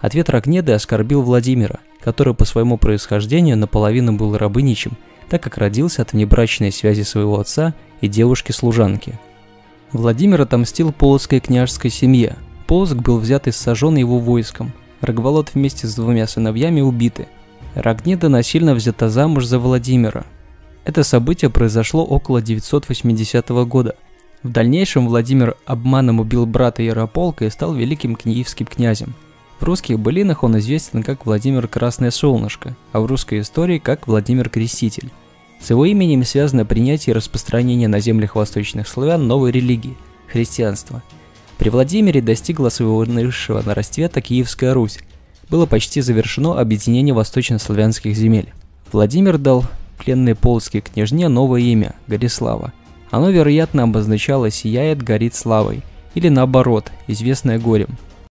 Ответ Рогнеды оскорбил Владимира, который по своему происхождению наполовину был рабыничем, так как родился от внебрачной связи своего отца и девушки-служанки. Владимир отомстил полоцкой княжеской семье. Полоцк был взят и сожжен его войском. Рогволод вместе с двумя сыновьями убиты. Рогнеда насильно взята замуж за Владимира. Это событие произошло около 980 года. В дальнейшем Владимир обманом убил брата Ярополка и стал великим киевским князем. В русских былинах он известен как Владимир Красное Солнышко, а в русской истории как Владимир Креститель. С его именем связано принятие и распространение на землях восточных славян новой религии – христианства. При Владимире достигла своего наивысшего расцвета Киевская Русь. Было почти завершено объединение восточнославянских земель. Владимир дал пленной полоцкой княжне новое имя – Горислава. Оно, вероятно, обозначало «сияет, горит славой» или наоборот, известное горем –